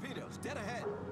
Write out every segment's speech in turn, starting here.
Torpedoes, dead ahead.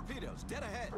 Torpedoes, dead ahead.